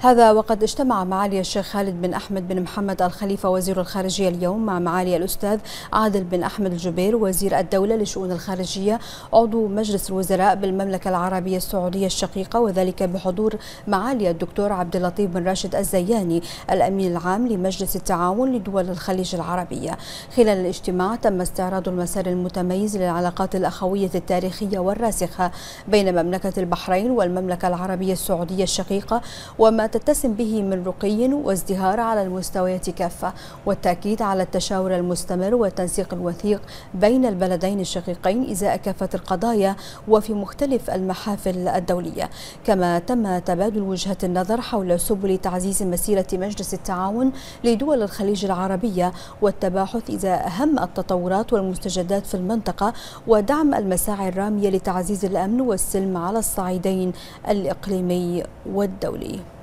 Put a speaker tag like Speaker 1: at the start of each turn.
Speaker 1: هذا وقد اجتمع معالي الشيخ خالد بن أحمد بن محمد الخليفة وزير الخارجية اليوم مع معالي الأستاذ عادل بن أحمد الجبير وزير الدولة لشؤون الخارجية عضو مجلس الوزراء بالمملكة العربية السعودية الشقيقة وذلك بحضور معالي الدكتور عبد اللطيف بن راشد الزياني الأمين العام لمجلس التعاون لدول الخليج العربية. خلال الاجتماع تم استعراض المسار المتميز للعلاقات الأخوية التاريخية والراسخة بين مملكة البحرين والمملكة العربية السعودية الشقيقة وما تتسم به من رقي وازدهار على المستويات كافة والتأكيد على التشاور المستمر والتنسيق الوثيق بين البلدين الشقيقين إزاء كافة القضايا وفي مختلف المحافل الدولية. كما تم تبادل وجهة النظر حول سبل تعزيز مسيرة مجلس التعاون لدول الخليج العربية والتباحث إزاء أهم التطورات والمستجدات في المنطقة ودعم المساعي الرامية لتعزيز الأمن والسلم على الصعيدين الإقليمي والدولي.